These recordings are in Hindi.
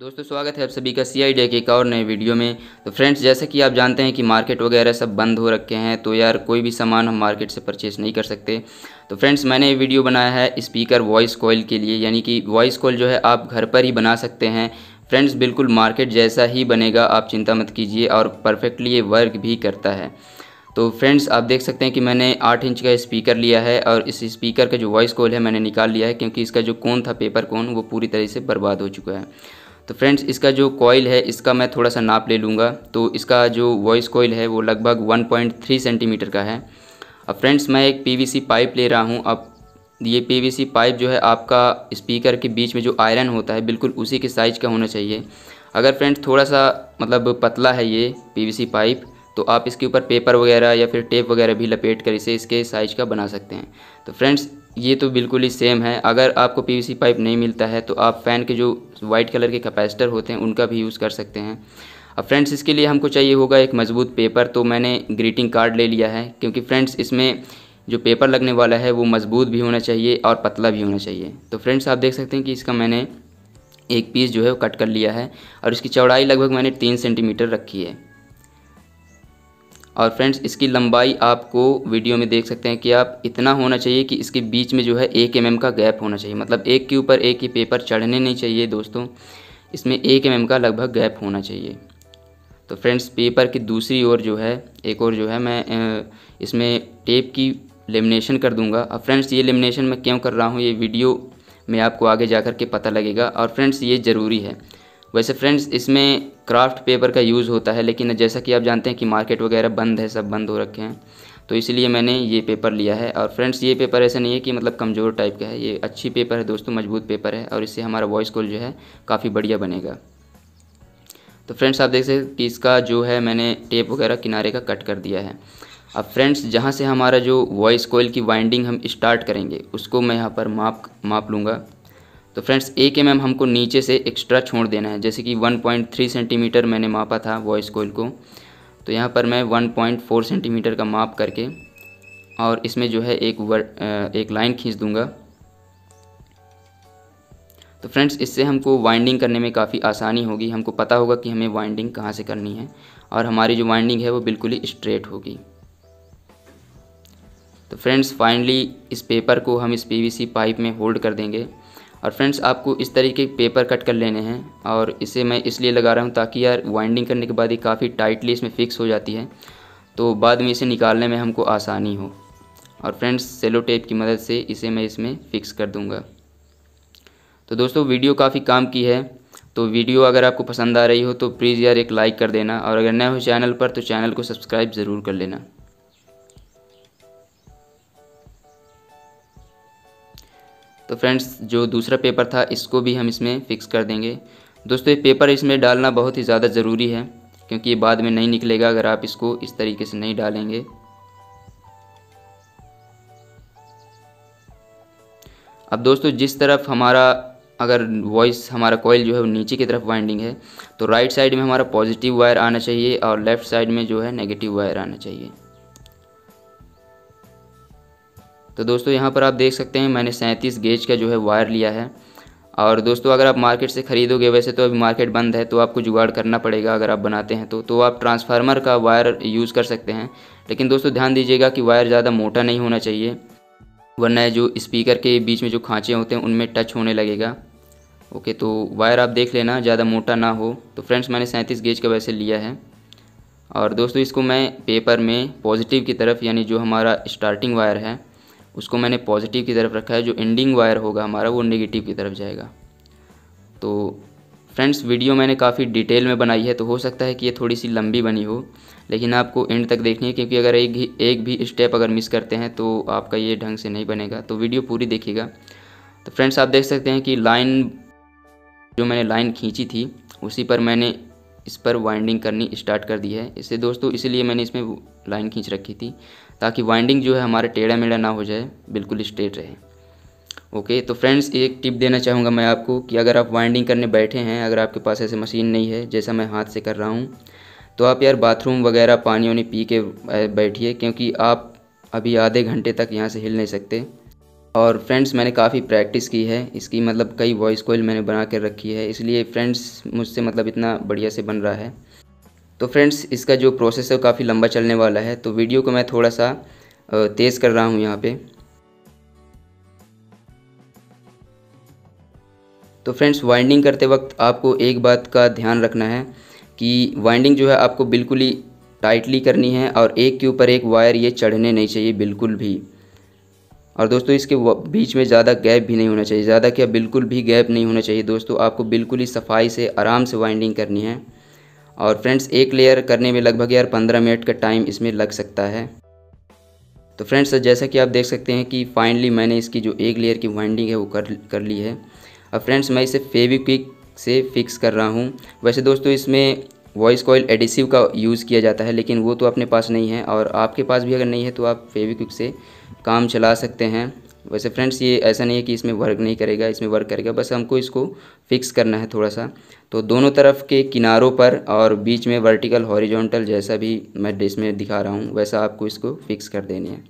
दोस्तों, स्वागत है आप सभी का सी आई डे के एक और नए वीडियो में। तो फ्रेंड्स, जैसे कि आप जानते हैं कि मार्केट वगैरह सब बंद हो रखे हैं तो यार कोई भी सामान हम मार्केट से परचेस नहीं कर सकते। तो फ्रेंड्स, मैंने ये वीडियो बनाया है स्पीकर वॉइस कॉइल के लिए, यानी कि वॉइस कॉइल जो है आप घर पर ही बना सकते हैं। फ्रेंड्स, बिल्कुल मार्केट जैसा ही बनेगा, आप चिंता मत कीजिए, और परफेक्टली ये वर्क भी करता है। तो फ्रेंड्स, आप देख सकते हैं कि मैंने आठ इंच का स्पीकर लिया है, और इस स्पीकर का जो वॉइस कॉल है मैंने निकाल लिया है, क्योंकि इसका जो कोन था पेपर कोन, वो पूरी तरह से बर्बाद हो चुका है। तो फ्रेंड्स, इसका जो कॉइल है, इसका मैं थोड़ा सा नाप ले लूँगा। तो इसका जो वॉइस कॉइल है, वो लगभग 1.3 सेंटीमीटर का है। अब फ्रेंड्स, मैं एक पीवीसी पाइप ले रहा हूँ। अब ये पीवीसी पाइप जो है, आपका स्पीकर के बीच में जो आयरन होता है, बिल्कुल उसी के साइज़ का होना चाहिए। अगर फ्रेंड्स, थोड़ा सा मतलब पतला है ये पीवीसी पाइप तो आप इसके ऊपर पेपर वगैरह या फिर टेप वगैरह भी लपेट कर इसे इसके साइज़ का बना सकते हैं। तो फ्रेंड्स ये तो बिल्कुल ही सेम है। अगर आपको पीवीसी पाइप नहीं मिलता है तो आप फ़ैन के जो वाइट कलर के कैपेसिटर होते हैं, उनका भी यूज़ कर सकते हैं। अब फ्रेंड्स इसके लिए हमको चाहिए होगा एक मज़बूत पेपर तो मैंने ग्रीटिंग कार्ड ले लिया है, क्योंकि फ्रेंड्स इसमें जो पेपर लगने वाला है, वो मज़बूत भी होना चाहिए और पतला भी होना चाहिए। तो फ्रेंड्स आप देख सकते हैं कि इसका मैंने एक पीस जो है वो कट कर लिया है, और इसकी चौड़ाई लगभग मैंने तीन सेंटीमीटर रखी है। और फ्रेंड्स, इसकी लंबाई आपको वीडियो में देख सकते हैं कि आप इतना होना चाहिए कि इसके बीच में जो है एक एम का गैप होना चाहिए। मतलब एक के ऊपर एक ही पेपर चढ़ने नहीं चाहिए दोस्तों। इसमें एक एम का लगभग गैप होना चाहिए। तो फ्रेंड्स, पेपर की दूसरी ओर जो है, एक और जो है मैं इसमें टेप की लेमिनेशन कर दूँगा। अब फ्रेंड्स, ये लेमिनेशन मैं क्यों कर रहा हूँ? ये वीडियो में आपको आगे जा कर के पता लगेगा। और फ्रेंड्स, ये ज़रूरी है। वैसे फ्रेंड्स इसमें क्राफ्ट पेपर का यूज़ होता है, लेकिन जैसा कि आप जानते हैं कि मार्केट वगैरह बंद है, सब बंद हो रखे हैं तो इसलिए मैंने ये पेपर लिया है। और फ्रेंड्स ये पेपर ऐसा नहीं है कि मतलब कमज़ोर टाइप का है, ये अच्छी पेपर है दोस्तों, मज़बूत पेपर है, और इससे हमारा वॉइस कॉल जो है काफ़ी बढ़िया बनेगा। तो फ्रेंड्स आप देख सकते कि इसका जो है मैंने टेप वगैरह किनारे का कट कर दिया है। अब फ्रेंड्स जहाँ से हमारा जो वॉइस कोयल की वाइंडिंग हम स्टार्ट करेंगे, उसको मैं यहाँ पर माप माप लूँगा। तो फ्रेंड्स, एक एम एम हमको नीचे से एक्स्ट्रा छोड़ देना है। जैसे कि 1.3 सेंटीमीटर मैंने मापा था वॉइस कोयल को। तो यहाँ पर मैं 1.4 सेंटीमीटर का माप करके और इसमें जो है एक वर एक लाइन खींच दूँगा। तो फ्रेंड्स, इससे हमको वाइंडिंग करने में काफ़ी आसानी होगी। हमको पता होगा कि हमें वाइंडिंग कहाँ से करनी है और हमारी जो वाइंडिंग है वो बिल्कुल ही स्ट्रेट होगी। तो फ्रेंड्स फाइनली इस पेपर को हम इस पीवीसी पाइप में होल्ड कर देंगे। और फ्रेंड्स, आपको इस तरीके के पेपर कट कर लेने हैं और इसे मैं इसलिए लगा रहा हूँ ताकि यार वाइंडिंग करने के बाद ये काफ़ी टाइटली इसमें फ़िक्स हो जाती है। तो बाद में इसे निकालने में हमको आसानी हो। और फ्रेंड्स सेलो टेप की मदद से इसे मैं इसमें फ़िक्स कर दूँगा। तो दोस्तों, वीडियो काफ़ी काम की है। तो वीडियो अगर आपको पसंद आ रही हो तो प्लीज़ यार एक लाइक कर देना और अगर नए हो चैनल पर तो चैनल को सब्सक्राइब ज़रूर कर लेना। तो फ्रेंड्स, जो दूसरा पेपर था, इसको भी हम इसमें फ़िक्स कर देंगे। दोस्तों, ये पेपर इसमें डालना बहुत ही ज़्यादा ज़रूरी है, क्योंकि ये बाद में नहीं निकलेगा अगर आप इसको इस तरीके से नहीं डालेंगे। अब दोस्तों, जिस तरफ़ हमारा, अगर वॉइस हमारा कॉइल जो है वो नीचे की तरफ़ वाइंडिंग है तो राइट साइड में हमारा पॉजिटिव वायर आना चाहिए और लेफ़्ट साइड में जो है नेगेटिव वायर आना चाहिए। तो दोस्तों, यहाँ पर आप देख सकते हैं मैंने सैंतीस गेज का जो है वायर लिया है। और दोस्तों, अगर आप मार्केट से ख़रीदोगे, वैसे तो अभी मार्केट बंद है तो आपको जुगाड़ करना पड़ेगा अगर आप बनाते हैं तो। तो आप ट्रांसफार्मर का वायर यूज़ कर सकते हैं, लेकिन दोस्तों, ध्यान दीजिएगा कि वायर ज़्यादा मोटा नहीं होना चाहिए, वरना जो स्पीकर के बीच में जो खाँचे होते हैं, उनमें टच होने लगेगा। ओके तो वायर आप देख लेना, ज़्यादा मोटा ना हो। तो फ्रेंड्स, मैंने सैंतीस गेज का वैसे लिया है। और दोस्तों, इसको मैं पेपर में पॉजिटिव की तरफ़, यानी जो हमारा स्टार्टिंग वायर है उसको मैंने पॉजिटिव की तरफ़ रखा है, जो एंडिंग वायर होगा हमारा, वो नेगेटिव की तरफ़ जाएगा। तो फ्रेंड्स वीडियो मैंने काफ़ी डिटेल में बनाई है तो हो सकता है कि ये थोड़ी सी लंबी बनी हो, लेकिन आपको एंड तक देखनी है, क्योंकि अगर एक ही एक भी स्टेप अगर मिस करते हैं तो आपका ये ढंग से नहीं बनेगा। तो वीडियो पूरी देखिएगा। तो फ्रेंड्स आप देख सकते हैं कि लाइन जो मैंने लाइन खींची थी, उसी पर मैंने इस पर वाइंडिंग करनी स्टार्ट कर दी है। इसे दोस्तों, इसलिए मैंने इसमें लाइन खींच रखी थी, ताकि वाइंडिंग जो है हमारे टेढ़ा मेढ़ा ना हो जाए, बिल्कुल स्ट्रेट रहे। ओके तो फ्रेंड्स एक टिप देना चाहूँगा मैं आपको कि अगर आप वाइंडिंग करने बैठे हैं, अगर आपके पास ऐसे मशीन नहीं है, जैसा मैं हाथ से कर रहा हूँ तो आप यार बाथरूम वगैरह पानी वानी पी के बैठिए, क्योंकि आप अभी आधे घंटे तक यहाँ से हिल नहीं सकते। और फ्रेंड्स मैंने काफ़ी प्रैक्टिस की है। इसकी मतलब कई वॉइस कोयल मैंने बना कर रखी है। इसलिए फ्रेंड्स मुझसे मतलब इतना बढ़िया से बन रहा है। तो फ्रेंड्स इसका जो प्रोसेस है काफ़ी लंबा चलने वाला है। तो वीडियो को मैं थोड़ा सा तेज़ कर रहा हूँ यहाँ पे। तो फ्रेंड्स वाइंडिंग करते वक्त आपको एक बात का ध्यान रखना है कि वाइंडिंग जो है आपको बिल्कुल ही टाइटली करनी है और एक के ऊपर एक वायर ये चढ़ने नहीं चाहिए बिल्कुल भी। और दोस्तों, इसके बीच में ज़्यादा गैप भी नहीं होना चाहिए। ज़्यादा क्या बिल्कुल भी गैप नहीं होना चाहिए। दोस्तों, आपको बिल्कुल ही सफ़ाई से आराम से वाइंडिंग करनी है। और फ्रेंड्स एक लेयर करने में लगभग यार पंद्रह मिनट का टाइम इसमें लग सकता है। तो फ्रेंड्स जैसा कि आप देख सकते हैं कि फाइनली मैंने इसकी जो एक लेयर की वाइंडिंग है, वो कर कर ली है। अब फ्रेंड्स मैं इसे फेविक्विक से फिक्स कर रहा हूँ। वैसे दोस्तों, इसमें वॉइस कॉइल एडिसिव का यूज़ किया जाता है, लेकिन वो तो अपने पास नहीं है और आपके पास भी अगर नहीं है तो आप फेविक्विक से काम चला सकते हैं। वैसे फ्रेंड्स, ये ऐसा नहीं है कि इसमें वर्क नहीं करेगा, इसमें वर्क करेगा, बस हमको इसको फिक्स करना है थोड़ा सा तो दोनों तरफ़ के किनारों पर और बीच में वर्टिकल हॉरिजॉन्टल जैसा भी मैं इसमें दिखा रहा हूँ, वैसा आपको इसको फिक्स कर देनी है।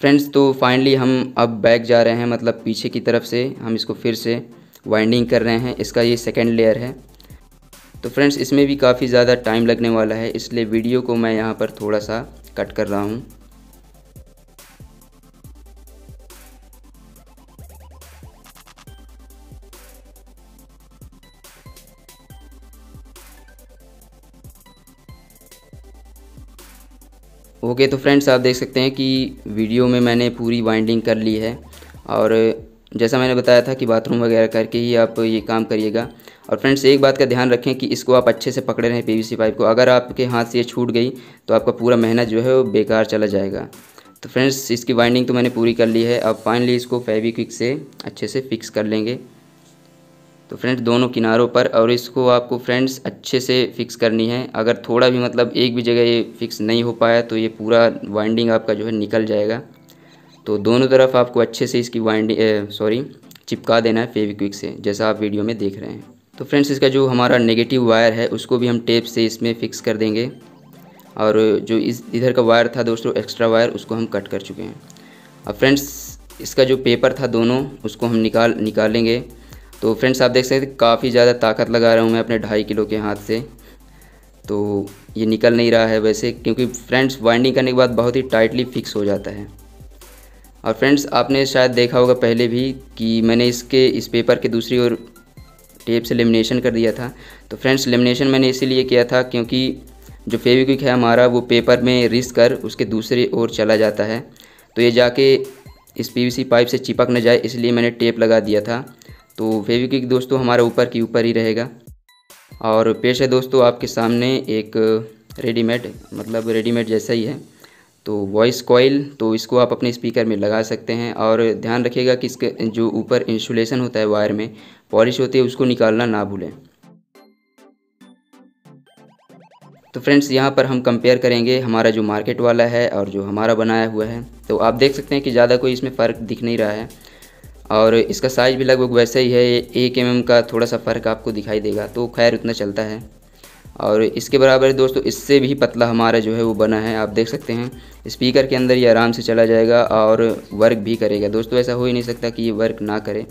फ्रेंड्स तो फाइनली हम अब बैक जा रहे हैं मतलब पीछे की तरफ़ से, हम इसको फिर से वाइंडिंग कर रहे हैं। इसका ये सेकेंड लेयर है। तो फ्रेंड्स इसमें भी काफ़ी ज़्यादा टाइम लगने वाला है इसलिए वीडियो को मैं यहाँ पर थोड़ा सा कट कर रहा हूँ। ओके okay, तो फ्रेंड्स आप देख सकते हैं कि वीडियो में मैंने पूरी वाइंडिंग कर ली है। और जैसा मैंने बताया था कि बाथरूम वगैरह करके ही आप ये काम करिएगा। और फ्रेंड्स, एक बात का ध्यान रखें कि इसको आप अच्छे से पकड़े रहें पीवीसी पाइप को। अगर आपके हाथ से ये छूट गई तो आपका पूरा मेहनत जो है वो बेकार चला जाएगा। तो फ्रेंड्स, इसकी वाइंडिंग तो मैंने पूरी कर ली है। अब फाइनली इसको फेविक्विक से अच्छे से फिक्स कर लेंगे। तो फ्रेंड्स, दोनों किनारों पर, और इसको आपको फ्रेंड्स अच्छे से फिक्स करनी है। अगर थोड़ा भी मतलब एक भी जगह ये फिक्स नहीं हो पाया तो ये पूरा वाइंडिंग आपका जो है निकल जाएगा। तो दोनों तरफ़ आपको अच्छे से इसकी वाइंडिंग सॉरी, चिपका देना है फेविक्विक से, जैसा आप वीडियो में देख रहे हैं। तो फ्रेंड्स, इसका जो हमारा नेगेटिव वायर है, उसको भी हम टेप से इसमें फ़िक्स कर देंगे। और जो इस, इधर का वायर था दोस्तों एक्स्ट्रा वायर उसको हम कट कर चुके हैं। अब फ्रेंड्स, इसका जो पेपर था दोनों, उसको हम निकाल, निकालेंगे। तो फ्रेंड्स, आप देख सकते हैं, काफ़ी ज़्यादा ताकत लगा रहा हूँ मैं अपने ढाई किलो के हाथ से। तो ये निकल नहीं रहा है वैसे, क्योंकि फ्रेंड्स वाइंडिंग करने के बाद बहुत ही टाइटली फिक्स हो जाता है। और फ्रेंड्स, आपने शायद देखा होगा पहले भी कि मैंने इसके, इस पेपर के दूसरी ओर टेप से लेमिनेशन कर दिया था। तो फ्रेंड्स, लेमिनेशन मैंने इसीलिए किया था क्योंकि जो फेविक्विक है हमारा, वो पेपर में रिस कर उसके दूसरे ओर चला जाता है। तो ये जाके इस पीवीसी पाइप से चिपक न जाए, इसलिए मैंने टेप लगा दिया था। तो फेविक्विक दोस्तों, हमारे ऊपर की ऊपर ही रहेगा। और पेश है दोस्तों, आपके सामने एक रेडीमेड मतलब रेडीमेड जैसा ही है। तो वॉइस कॉइल तो इसको आप अपने स्पीकर में लगा सकते हैं और ध्यान रखिएगा कि इसके जो ऊपर इंसुलेशन होता है वायर में पॉलिश होती है, उसको निकालना ना भूलें। तो फ्रेंड्स यहाँ पर हम कंपेयर करेंगे हमारा जो मार्केट वाला है और जो हमारा बनाया हुआ है। तो आप देख सकते हैं कि ज़्यादा कोई इसमें फ़र्क दिख नहीं रहा है और इसका साइज़ भी लगभग वैसा ही है, एक एम का थोड़ा सा फ़र्क आपको दिखाई देगा। तो खैर, उतना चलता है। और इसके बराबर दोस्तों, इससे भी पतला हमारा जो है वो बना है, आप देख सकते हैं। स्पीकर के अंदर ये आराम से चला जाएगा और वर्क भी करेगा। दोस्तों, ऐसा हो ही नहीं सकता कि ये वर्क ना करे।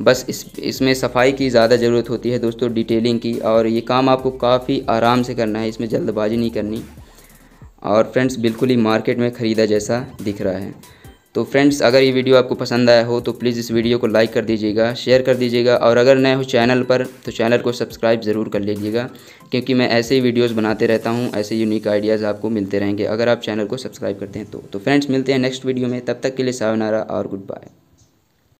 बस इस, इसमें सफ़ाई की ज़्यादा ज़रूरत होती है दोस्तों, डिटेलिंग की, और ये काम आपको काफ़ी आराम से करना है, इसमें जल्दबाजी नहीं करनी। और फ्रेंड्स, बिल्कुल ही मार्केट में ख़रीदा जैसा दिख रहा है। तो फ्रेंड्स, अगर ये वीडियो आपको पसंद आया हो तो प्लीज़ इस वीडियो को लाइक कर दीजिएगा, शेयर कर दीजिएगा, और अगर नए हो चैनल पर तो चैनल को सब्सक्राइब ज़रूर कर लीजिएगा, क्योंकि मैं ऐसे ही वीडियोज़ बनाते रहता हूँ, ऐसे यूनिक आइडियाज़ आपको मिलते रहेंगे, अगर आप चैनल को सब्सक्राइब करते हैं तो। तो फ्रेंड्स, मिलते हैं नेक्स्ट वीडियो में, तब तक के लिए सावनारा और गुड बाय।